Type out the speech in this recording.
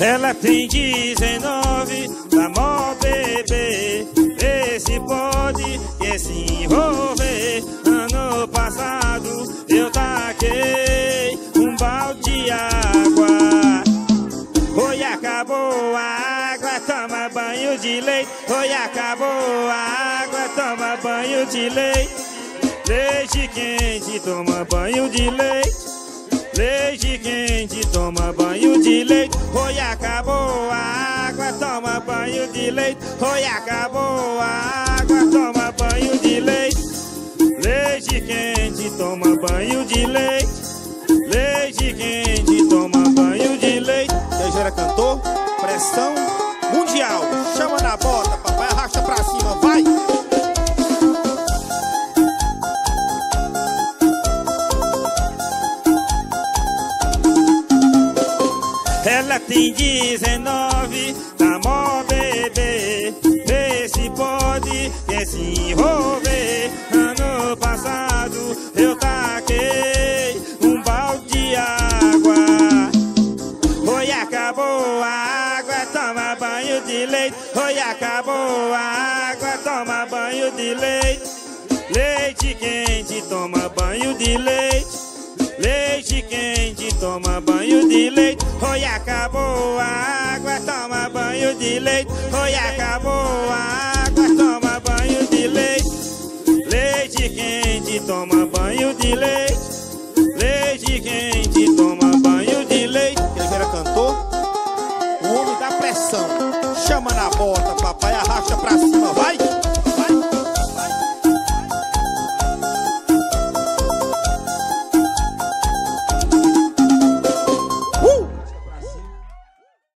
Ela tem 19, tá mó bebê. Vê se pode quer se envolver. Ano passado eu taquei um balde de água. Oi, acabou a água, toma banho de leite. Oi, acabou a água, toma banho de leite. Leite quente, toma banho de leite. Leite quente, toma banho de leite. Oi, acabou a água, toma banho de leite. Oi, acabou a água, toma banho de leite. Leite quente, toma banho de leite. Leite quente, toma banho de leite. Era cantor? Pressão mundial. Chama na bota, Ela tem 19, tá mó bebê. Vê se pode, quer se envolver. Ano passado eu taquei um balde de água. Oi, acabou a água, toma banho de leite. Oi, acabou a água, toma banho de leite. Leite quente, toma banho de leite. Leite quente, toma banho. Oi, acabou a água, toma banho de leite. Oi, acabou a água, toma banho de leite. Leite quente, toma banho de leite. Leite quente, toma banho de leite. Já era cantor? O homem da pressão. Chama na bota, papai, arrasta pra!